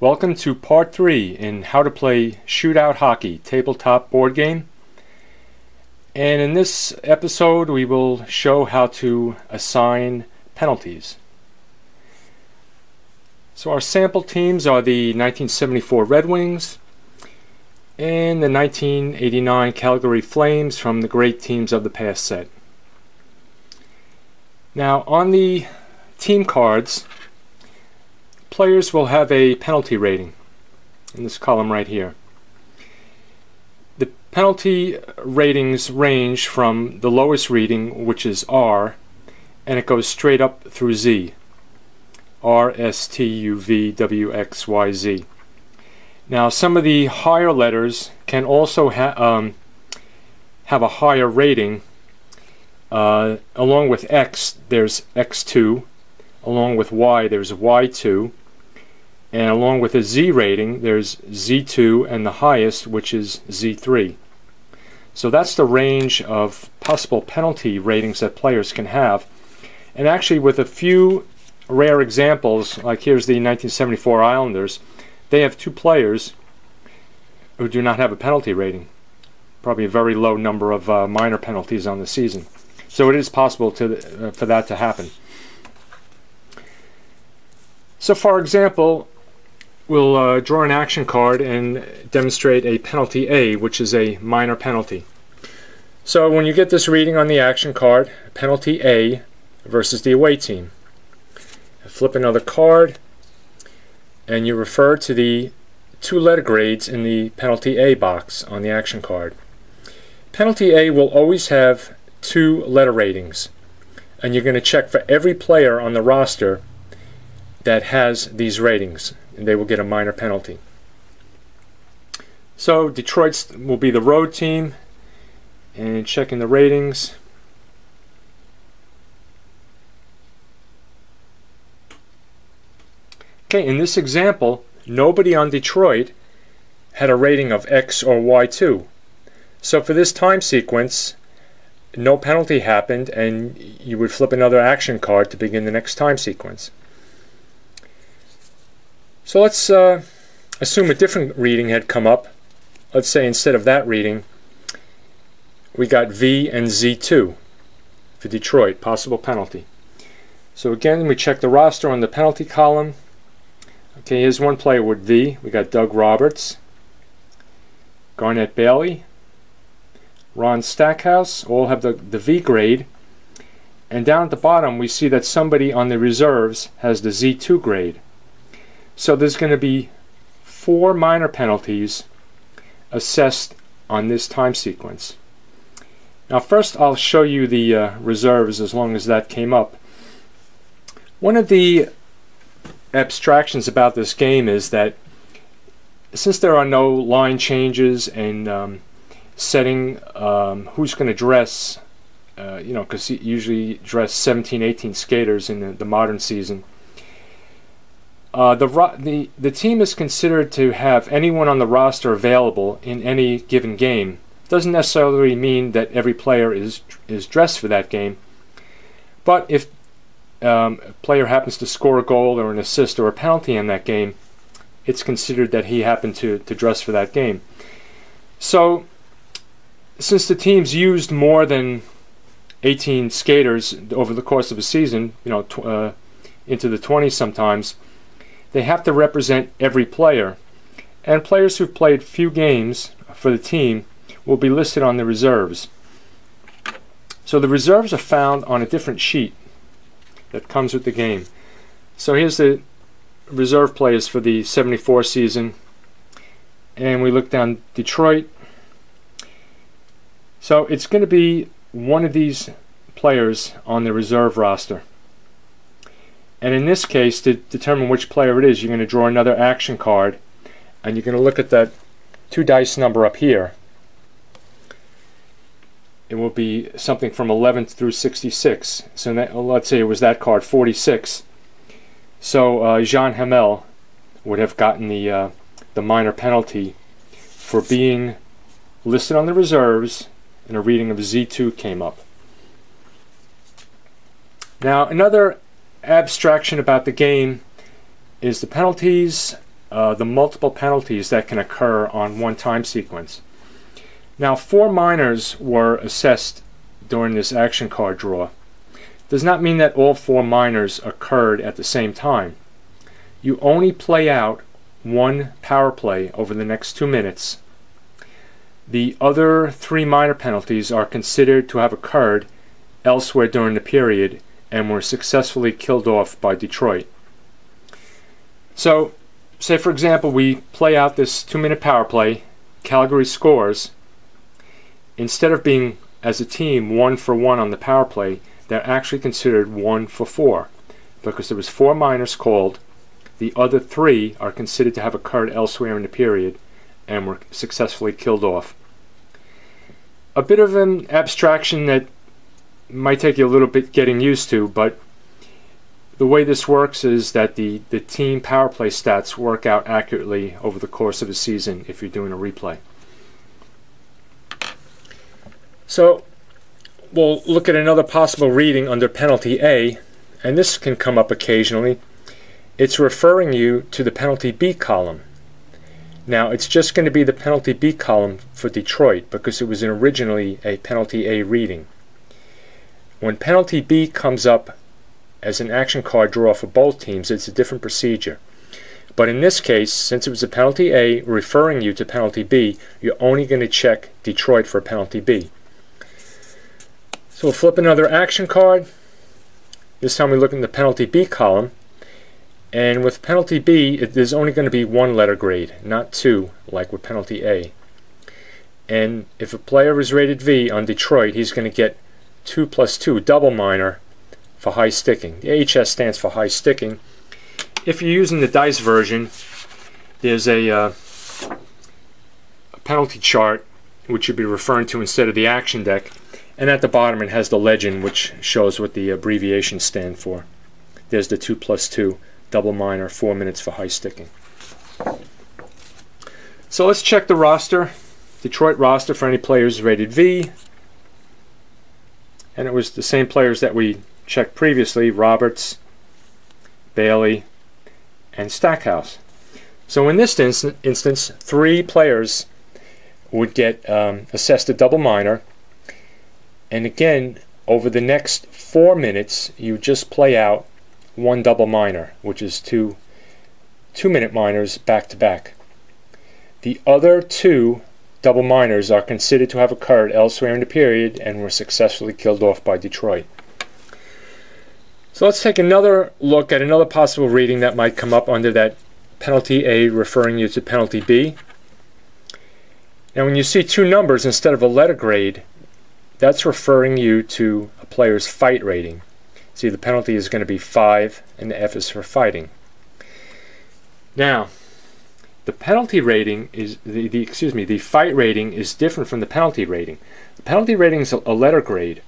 Welcome to part 3 in how to play Shootout Hockey tabletop board game. And in this episode we will show how to assign penalties. So our sample teams are the 1974 Red Wings and the 1989 Calgary Flames from the great teams of the past set. Now on the team cards players will have a penalty rating in this column right here. The penalty ratings range from the lowest reading, which is R, and it goes straight up through Z. R, S, T, U, V, W, X, Y, Z. Now, some of the higher letters can also ha um, have a higher rating. Uh, along with X, there's X2. Along with Y, there's Y2. And along with a Z rating, there's Z2 and the highest, which is Z3. So that's the range of possible penalty ratings that players can have. And actually, with a few rare examples, like here's the 1974 Islanders, they have two players who do not have a penalty rating. Probably a very low number of uh, minor penalties on the season. So it is possible to, uh, for that to happen. So for example, we'll uh, draw an action card and demonstrate a penalty A, which is a minor penalty. So when you get this reading on the action card, penalty A versus the away team. Flip another card and you refer to the two letter grades in the penalty A box on the action card. Penalty A will always have two letter ratings and you're going to check for every player on the roster that has these ratings and they will get a minor penalty. So Detroit will be the road team and checking the ratings. Okay, in this example, nobody on Detroit had a rating of X or Y2. So for this time sequence, no penalty happened and you would flip another action card to begin the next time sequence. So let's uh, assume a different reading had come up. Let's say instead of that reading, we got V and Z2 for Detroit, possible penalty. So again, we check the roster on the penalty column. Okay, here's one player with V. We got Doug Roberts, Garnet Bailey, Ron Stackhouse, all have the, the V grade. And down at the bottom, we see that somebody on the reserves has the Z2 grade. So there's going to be four minor penalties assessed on this time sequence. Now first I'll show you the uh, reserves as long as that came up. One of the abstractions about this game is that since there are no line changes and um, setting um, who's going to dress, uh, you know, because usually dress 17, 18 skaters in the, the modern season, uh, the, the, the team is considered to have anyone on the roster available in any given game. Doesn't necessarily mean that every player is, is dressed for that game. But if um, a player happens to score a goal or an assist or a penalty in that game, it's considered that he happened to, to dress for that game. So, since the teams used more than 18 skaters over the course of a season, you know, uh, into the 20s sometimes, they have to represent every player. And players who've played few games for the team will be listed on the reserves. So the reserves are found on a different sheet that comes with the game. So here's the reserve players for the 74 season. And we look down Detroit. So it's going to be one of these players on the reserve roster. And in this case, to determine which player it is, you're going to draw another action card, and you're going to look at that two dice number up here. It will be something from 11 through 66. So that, let's say it was that card, 46. So uh, Jean Hamel would have gotten the uh, the minor penalty for being listed on the reserves, and a reading of Z2 came up. Now another abstraction about the game is the penalties uh, the multiple penalties that can occur on one time sequence. Now, four minors were assessed during this action card draw. Does not mean that all four minors occurred at the same time. You only play out one power play over the next two minutes. The other three minor penalties are considered to have occurred elsewhere during the period and were successfully killed off by Detroit. So, say for example, we play out this two minute power play, Calgary scores. Instead of being as a team one for one on the power play, they're actually considered one for four because there was four minors called. The other three are considered to have occurred elsewhere in the period and were successfully killed off. A bit of an abstraction that might take you a little bit getting used to, but the way this works is that the, the team power play stats work out accurately over the course of a season if you're doing a replay. So we'll look at another possible reading under penalty A, and this can come up occasionally. It's referring you to the penalty B column. Now it's just going to be the penalty B column for Detroit because it was originally a penalty A reading. When penalty B comes up as an action card draw for both teams, it's a different procedure. But in this case, since it was a penalty A referring you to penalty B, you're only going to check Detroit for penalty B. So we'll flip another action card. This time we look in the penalty B column. And with penalty B, it, there's only going to be one letter grade, not two, like with penalty A. And if a player is rated V on Detroit, he's going to get 2 plus 2, double minor, for high sticking. The HS stands for high sticking. If you're using the dice version, there's a, uh, a penalty chart which you'd be referring to instead of the action deck. And at the bottom it has the legend which shows what the abbreviations stand for. There's the 2 plus 2, double minor, 4 minutes for high sticking. So let's check the roster. Detroit roster for any players rated V, and it was the same players that we checked previously, Roberts, Bailey, and Stackhouse. So in this inst instance, three players would get um, assessed a double minor, and again, over the next four minutes, you just play out one double minor, which is two two-minute minors back to back. The other two double minors are considered to have occurred elsewhere in the period and were successfully killed off by Detroit. So let's take another look at another possible reading that might come up under that penalty A referring you to penalty B. Now when you see two numbers instead of a letter grade, that's referring you to a player's fight rating. See the penalty is going to be 5 and the F is for fighting. Now, the penalty rating is the, the excuse me the fight rating is different from the penalty rating. The penalty rating is a, a letter grade.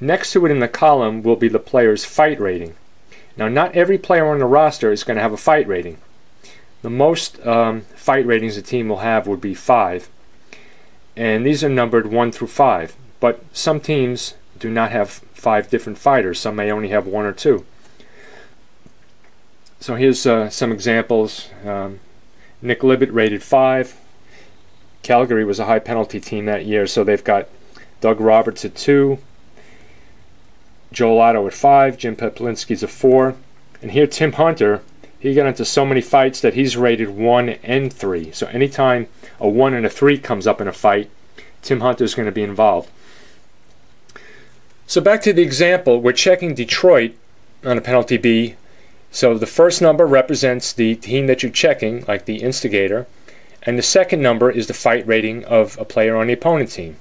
Next to it in the column will be the player's fight rating. Now, not every player on the roster is going to have a fight rating. The most um, fight ratings a team will have would be five, and these are numbered one through five. But some teams do not have five different fighters. Some may only have one or two. So here's uh, some examples. Um, Nick Libett rated 5. Calgary was a high penalty team that year, so they've got Doug Roberts at 2, Joel Otto at 5, Jim Peplinski's at 4. And here Tim Hunter, he got into so many fights that he's rated 1 and 3. So anytime a 1 and a 3 comes up in a fight, Tim Hunter's going to be involved. So back to the example, we're checking Detroit on a penalty B so the first number represents the team that you're checking, like the instigator, and the second number is the fight rating of a player on the opponent team.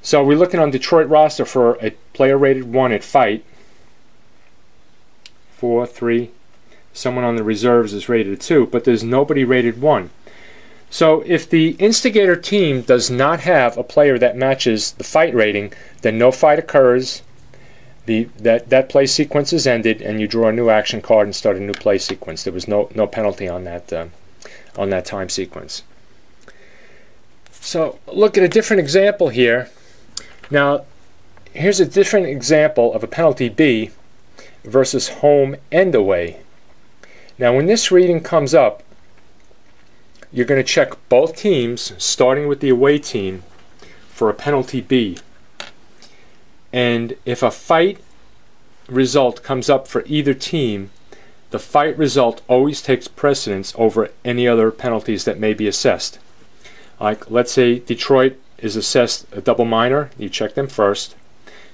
So we're looking on Detroit roster for a player rated 1 at fight, 4, 3, someone on the reserves is rated 2, but there's nobody rated 1. So if the instigator team does not have a player that matches the fight rating, then no fight occurs, the that that play sequence is ended and you draw a new action card and start a new play sequence. There was no no penalty on that uh, on that time sequence. So look at a different example here. Now here's a different example of a penalty B versus home and away. Now when this reading comes up, you're going to check both teams, starting with the away team, for a penalty B. And if a fight result comes up for either team, the fight result always takes precedence over any other penalties that may be assessed. Like, let's say Detroit is assessed a double minor, you check them first.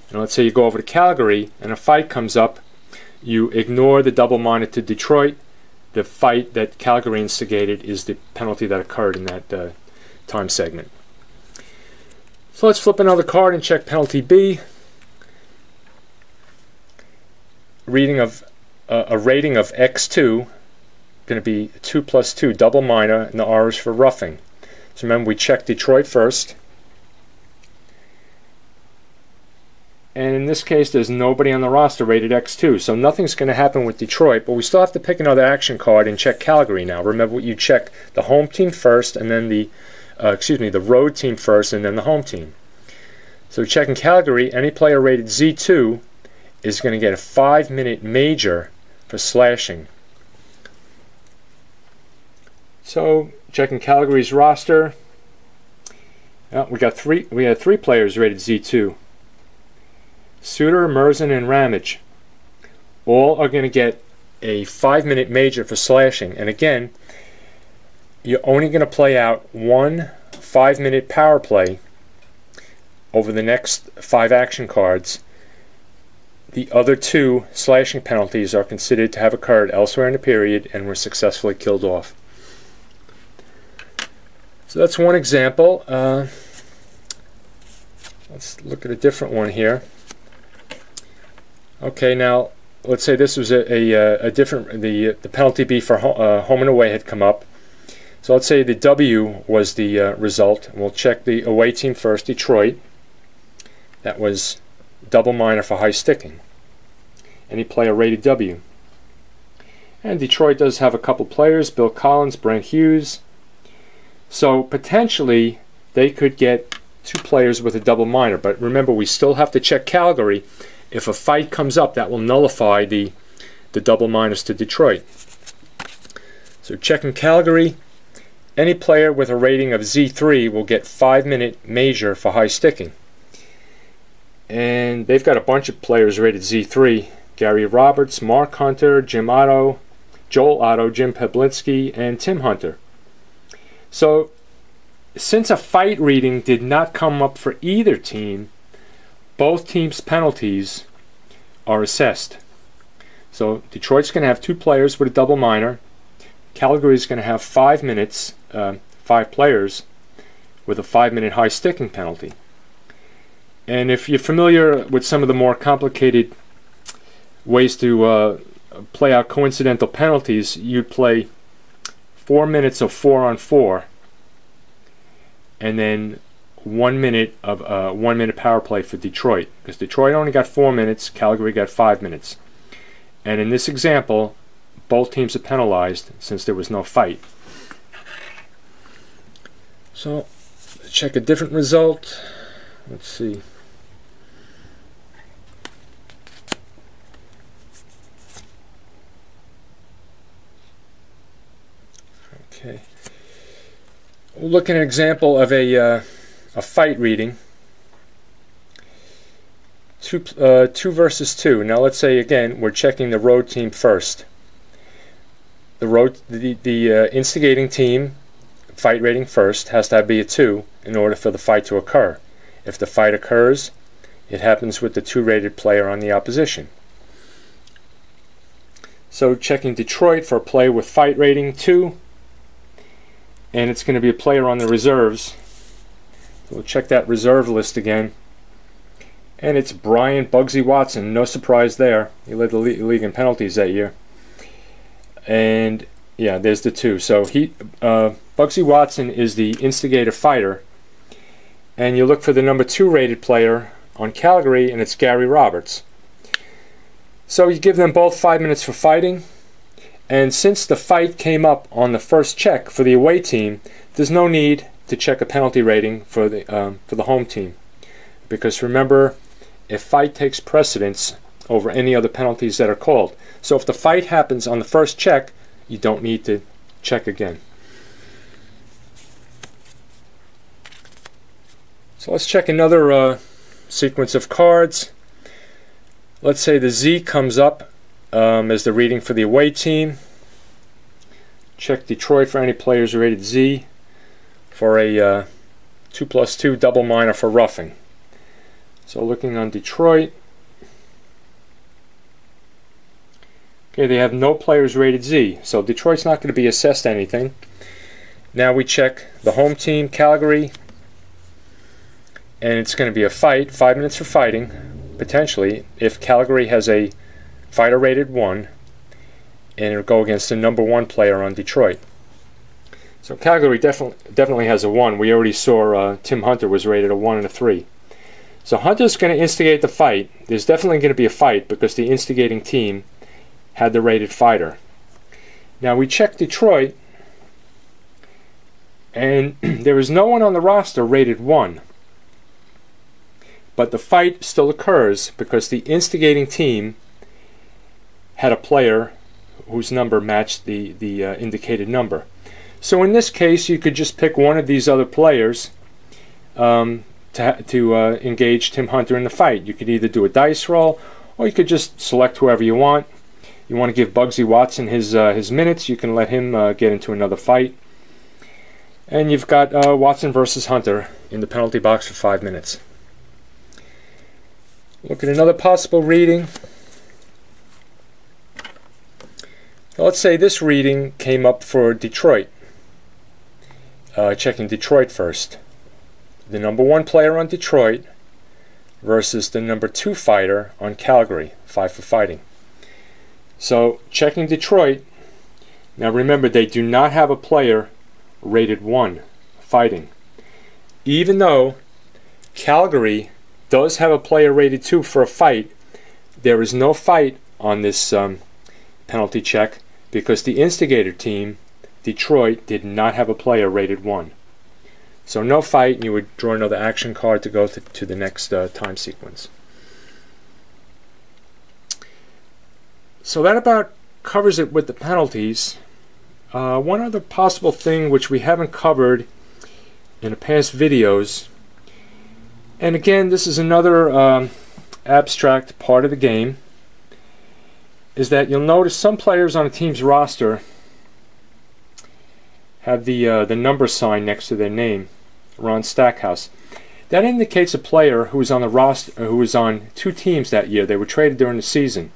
And let's say you go over to Calgary and a fight comes up, you ignore the double minor to Detroit. The fight that Calgary instigated is the penalty that occurred in that uh, time segment. So let's flip another card and check penalty B. Reading of uh, a rating of X2, going to be 2 plus 2, double minor, and the R is for roughing. So remember, we check Detroit first. And in this case, there's nobody on the roster rated X2, so nothing's going to happen with Detroit, but we still have to pick another action card and check Calgary now. Remember, you check the home team first, and then the, uh, excuse me, the road team first, and then the home team. So checking Calgary, any player rated Z2 is going to get a five-minute major for slashing. So checking Calgary's roster, we got three. We had three players rated Z2. Suter, Murzyn, and Ramage. All are going to get a five-minute major for slashing. And again, you're only going to play out one five-minute power play over the next five action cards the other two slashing penalties are considered to have occurred elsewhere in the period and were successfully killed off. So that's one example. Uh, let's look at a different one here. Okay, now let's say this was a, a, uh, a different, the, the penalty B for ho uh, home and away had come up. So let's say the W was the uh, result. We'll check the away team first, Detroit. That was double minor for high sticking. Any player rated W. And Detroit does have a couple players, Bill Collins, Brent Hughes. So potentially they could get two players with a double minor. But remember, we still have to check Calgary. If a fight comes up, that will nullify the, the double minors to Detroit. So checking Calgary, any player with a rating of Z3 will get 5 minute major for high sticking. And they've got a bunch of players rated Z3. Gary Roberts, Mark Hunter, Jim Otto, Joel Otto, Jim Peplinski, and Tim Hunter. So, since a fight reading did not come up for either team, both teams' penalties are assessed. So, Detroit's going to have two players with a double minor. Calgary's going to have five minutes, uh, five players with a five minute high sticking penalty. And if you're familiar with some of the more complicated ways to uh, play out coincidental penalties, you'd play four minutes of four on four, and then one minute of uh, one minute power play for Detroit because Detroit only got four minutes, Calgary got five minutes, and in this example, both teams are penalized since there was no fight. So, check a different result. Let's see. Okay. We'll look at an example of a, uh, a fight reading. Two, uh, two versus two. Now let's say again we're checking the road team first. The road, the, the uh, instigating team fight rating first has to be a two in order for the fight to occur. If the fight occurs, it happens with the two rated player on the opposition. So checking Detroit for a play with fight rating 2 and it's going to be a player on the reserves. We'll check that reserve list again. And it's Bryan Bugsy Watson. No surprise there. He led the league in penalties that year. And yeah, there's the two. So he, uh, Bugsy Watson is the instigator fighter. And you look for the number two rated player on Calgary, and it's Gary Roberts. So you give them both five minutes for fighting. And since the fight came up on the first check for the away team, there's no need to check a penalty rating for the um, for the home team, because remember, if fight takes precedence over any other penalties that are called. So if the fight happens on the first check, you don't need to check again. So let's check another uh, sequence of cards. Let's say the Z comes up um, as the reading for the away team. Check Detroit for any players rated Z for a uh, 2 plus 2 double minor for roughing. So looking on Detroit. Okay, they have no players rated Z, so Detroit's not going to be assessed anything. Now we check the home team, Calgary, and it's going to be a fight, five minutes for fighting, potentially, if Calgary has a fighter rated 1, and it'll go against the number one player on Detroit. So Calgary definitely definitely has a 1. We already saw uh, Tim Hunter was rated a 1 and a 3. So Hunter's going to instigate the fight. There's definitely going to be a fight because the instigating team had the rated fighter. Now we check Detroit, and there is no one on the roster rated 1. But the fight still occurs because the instigating team had a player whose number matched the, the uh, indicated number. So in this case, you could just pick one of these other players um, to, to uh, engage Tim Hunter in the fight. You could either do a dice roll, or you could just select whoever you want. You want to give Bugsy Watson his uh, his minutes, you can let him uh, get into another fight. And you've got uh, Watson versus Hunter in the penalty box for five minutes. Look at another possible reading. Let's say this reading came up for Detroit. Uh, checking Detroit first. The number one player on Detroit versus the number two fighter on Calgary, five for fighting. So checking Detroit. Now remember, they do not have a player rated one fighting. Even though Calgary does have a player rated 2 for a fight, there is no fight on this um, penalty check because the instigator team, Detroit, did not have a player rated 1. So no fight, and you would draw another action card to go to, to the next uh, time sequence. So that about covers it with the penalties. Uh, one other possible thing which we haven't covered in the past videos and again, this is another um, abstract part of the game, is that you'll notice some players on a team's roster have the, uh, the number sign next to their name, Ron Stackhouse. That indicates a player who was on the roster, who was on two teams that year. They were traded during the season.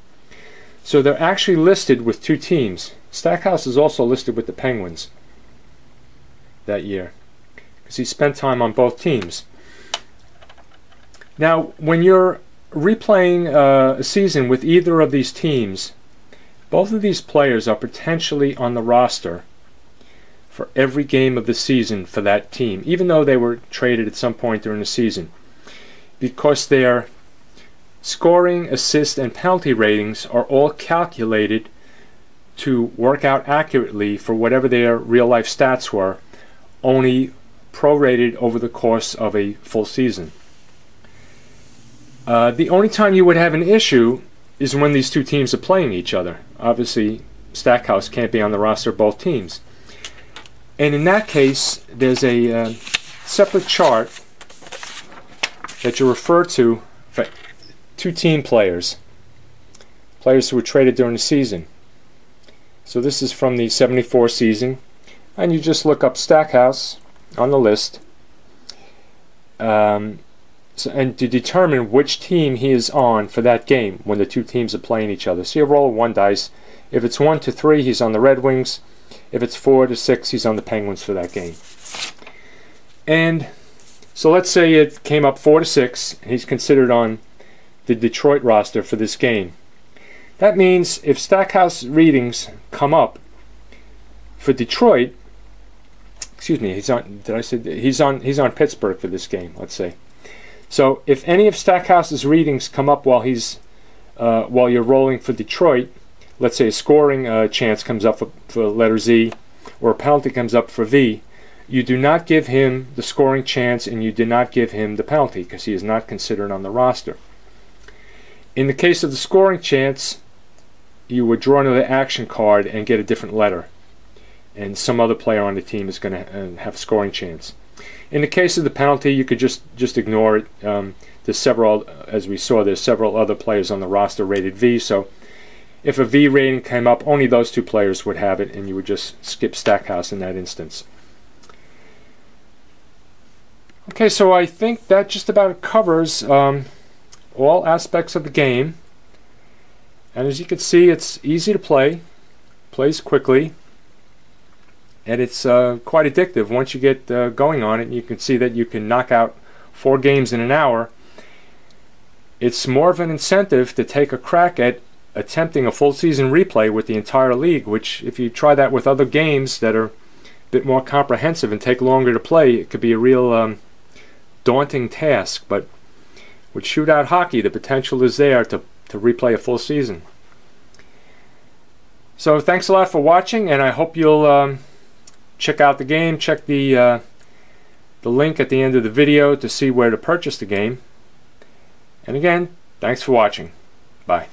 So they're actually listed with two teams. Stackhouse is also listed with the Penguins that year because he spent time on both teams. Now, when you're replaying uh, a season with either of these teams, both of these players are potentially on the roster for every game of the season for that team, even though they were traded at some point during the season, because their scoring, assist, and penalty ratings are all calculated to work out accurately for whatever their real life stats were, only prorated over the course of a full season. Uh, the only time you would have an issue is when these two teams are playing each other. Obviously, Stackhouse can't be on the roster of both teams. And in that case, there's a uh, separate chart that you refer to for two team players, players who were traded during the season. So this is from the 74 season, and you just look up Stackhouse on the list. Um, so, and to determine which team he is on for that game when the two teams are playing each other. So you roll one dice. If it's one to three, he's on the Red Wings. If it's four to six, he's on the Penguins for that game. And so let's say it came up four to six, and he's considered on the Detroit roster for this game. That means if Stackhouse readings come up for Detroit, excuse me, he's on. Did I say he's on? He's on Pittsburgh for this game. Let's say. So if any of Stackhouse's readings come up while he's uh, while you're rolling for Detroit, let's say a scoring uh, chance comes up for, for letter Z, or a penalty comes up for V, you do not give him the scoring chance and you do not give him the penalty because he is not considered on the roster. In the case of the scoring chance, you would draw another action card and get a different letter. And some other player on the team is going to uh, have a scoring chance. In the case of the penalty, you could just, just ignore it. Um, there's several, as we saw, there's several other players on the roster rated V, so if a V rating came up, only those two players would have it, and you would just skip Stackhouse in that instance. Okay, so I think that just about covers um, all aspects of the game. And as you can see, it's easy to play, plays quickly, and it's uh, quite addictive. Once you get uh, going on it, you can see that you can knock out four games in an hour. It's more of an incentive to take a crack at attempting a full season replay with the entire league, which if you try that with other games that are a bit more comprehensive and take longer to play, it could be a real um, daunting task. But with shootout hockey, the potential is there to, to replay a full season. So thanks a lot for watching, and I hope you'll um, check out the game. Check the uh, the link at the end of the video to see where to purchase the game. And again, thanks for watching. Bye.